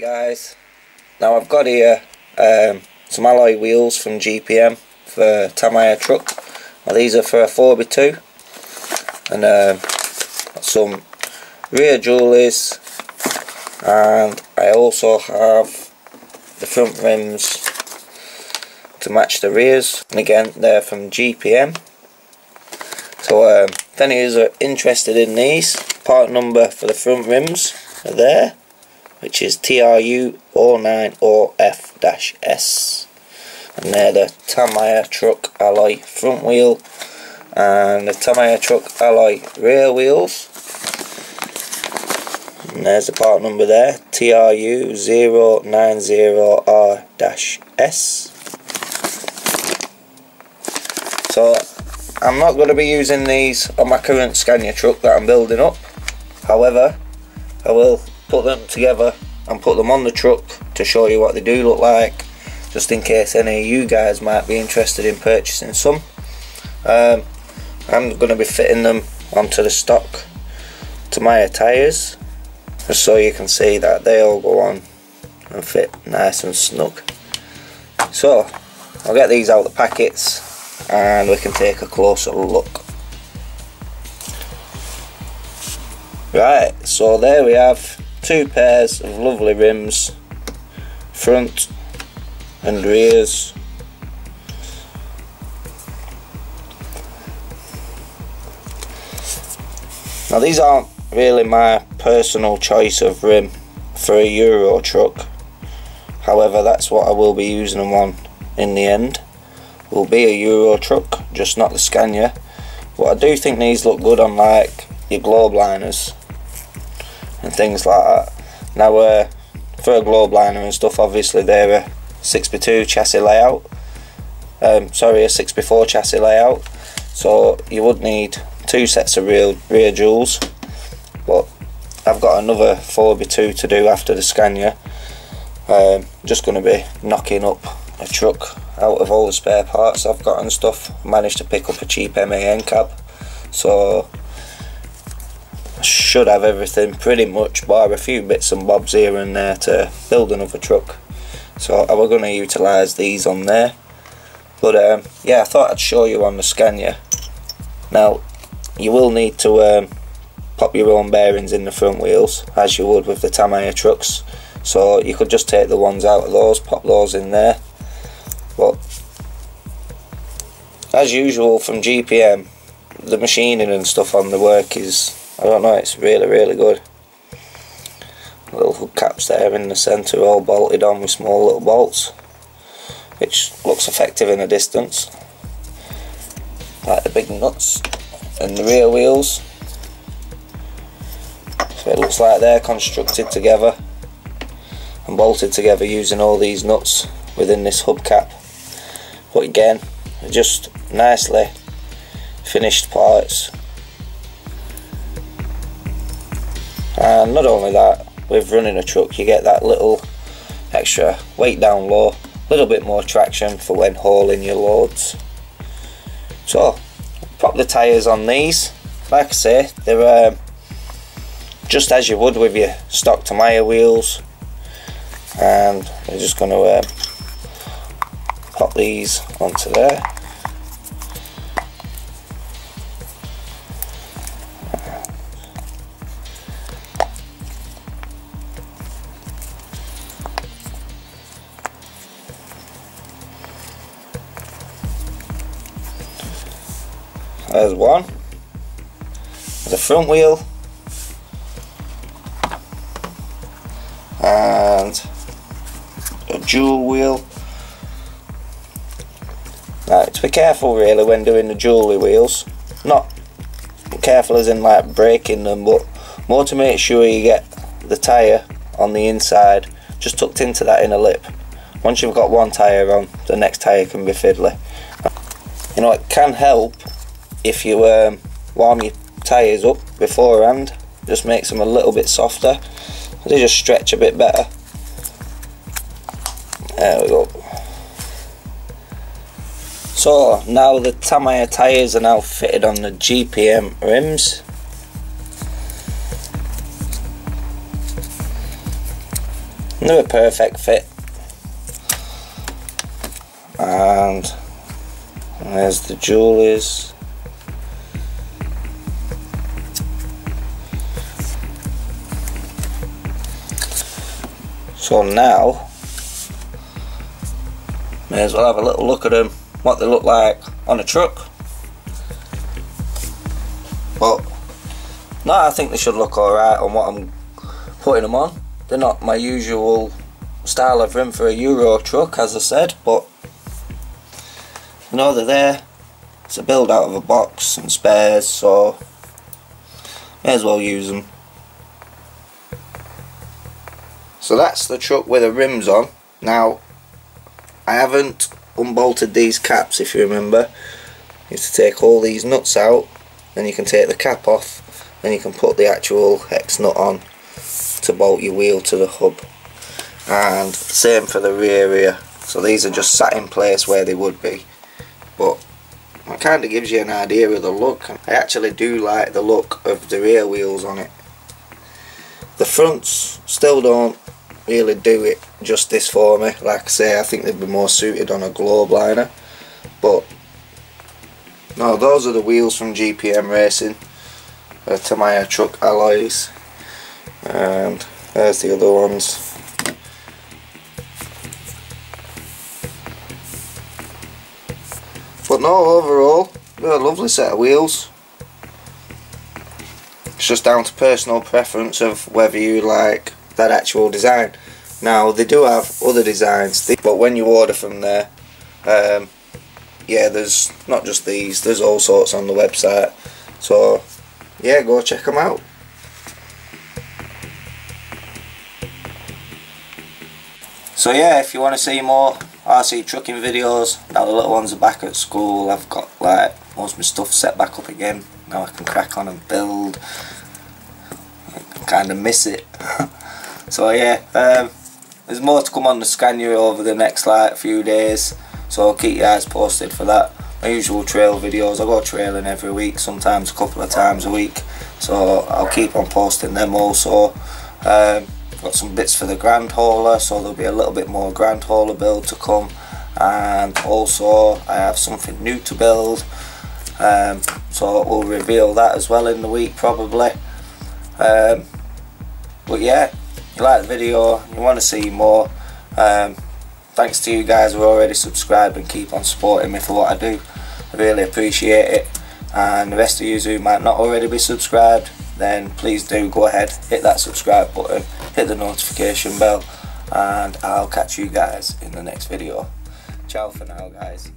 guys. Now I've got here um, some alloy wheels from GPM for Tamiya truck. Now these are for a 4x2 and um, some rear jourleys and I also have the front rims to match the rears. And again they're from GPM so um, if any of you are interested in these part number for the front rims are there which is TRU09OF-S and they're the Tamiya truck alloy front wheel and the Tamiya truck alloy rear wheels. And there's the part number there TRU090R-S so I'm not going to be using these on my current Scania truck that I'm building up. However I will put them together and put them on the truck to show you what they do look like just in case any of you guys might be interested in purchasing some. Um, I'm going to be fitting them onto the stock Tamiya tyres just so you can see that they all go on and fit nice and snug. So I'll get these out of the packets and we can take a closer look. Right so there we have two pairs of lovely rims front and rears. Now these aren't really my personal choice of rim for a Euro truck. However that's what I will be using them on in the end. Will be a Euro truck just not the Scania. But I do think these look good on like your globe liners and things like that. Now, uh, for a globe liner and stuff, obviously they're a 6x2 chassis layout. Um, sorry, a 6x4 chassis layout. So you would need two sets of rear, rear duals. But I've got another 4x2 to do after the Scania. Um, just going to be knocking up a truck out of all the spare parts I've got and stuff. Managed to pick up a cheap MAN cab. So should have everything pretty much bar a few bits and bobs here and there to build another truck. So we're going to utilise these on there. But um, yeah I thought I'd show you on the Scania. Now you will need to um, pop your own bearings in the front wheels as you would with the Tamiya trucks. So you could just take the ones out of those pop those in there. But as usual from GPM the machining and stuff on the work is I don't know, it's really, really good. Little hook caps there in the centre, all bolted on with small little bolts, which looks effective in the distance. Like the big nuts and the rear wheels. So it looks like they're constructed together and bolted together using all these nuts within this hubcap. But again, just nicely finished parts and not only that with running a truck you get that little extra weight down low a little bit more traction for when hauling your loads. So pop the tyres on these. Like I say they're um, just as you would with your stock Tamiya wheels. And we're just going to um, pop these onto there There's one. There's a front wheel. And a dual wheel. Right, to be careful really when doing the dual wheels. Not careful as in like breaking them, but more to make sure you get the tyre on the inside just tucked into that inner lip. Once you've got one tyre on, the next tyre can be fiddly. You know, it can help if you um, warm your tyres up beforehand just makes them a little bit softer they just stretch a bit better there we go so now the Tamiya tyres are now fitted on the GPM rims They're a perfect fit. And there's the jewelers. So now, may as well have a little look at them, what they look like on a truck. But, no, I think they should look alright on what I'm putting them on. They're not my usual style of rim for a Euro truck, as I said, but you know they're there. It's a build out of a box and spares, so may as well use them. So that's the truck with the rims on. Now, I haven't unbolted these caps if you remember. You have to take all these nuts out, then you can take the cap off, then you can put the actual hex nut on to bolt your wheel to the hub. And same for the rear here. So these are just sat in place where they would be. But it kind of gives you an idea of the look. I actually do like the look of the rear wheels on it. The fronts still don't really do it justice for me. Like I say, I think they'd be more suited on a globe liner. But no, those are the wheels from GPM Racing. Uh, Tamiya truck alloys. And there's the other ones. But no, overall, they're a lovely set of wheels. It's just down to personal preference of whether you like that actual design. Now they do have other designs, but when you order from there, um, yeah, there's not just these. There's all sorts on the website. So yeah, go check them out. So yeah, if you want to see more RC trucking videos, now the little ones are back at school, I've got like most of my stuff set back up again. Now I can crack on and build. I kind of miss it. so yeah, um, there's more to come on the Scania over the next like few days. So I'll keep you guys posted for that. My usual trail videos I go trailing every week sometimes a couple of times a week. So I'll keep on posting them also. Um, got some bits for the grand hauler so there'll be a little bit more grand hauler build to come. And also I have something new to build. Um, so we'll reveal that as well in the week probably. Um, but yeah you like the video, you want to see more, um, thanks to you guys who are already subscribed and keep on supporting me for what I do. I really appreciate it. And the rest of you who might not already be subscribed, then please do go ahead, hit that subscribe button, hit the notification bell, and I'll catch you guys in the next video. Ciao for now, guys.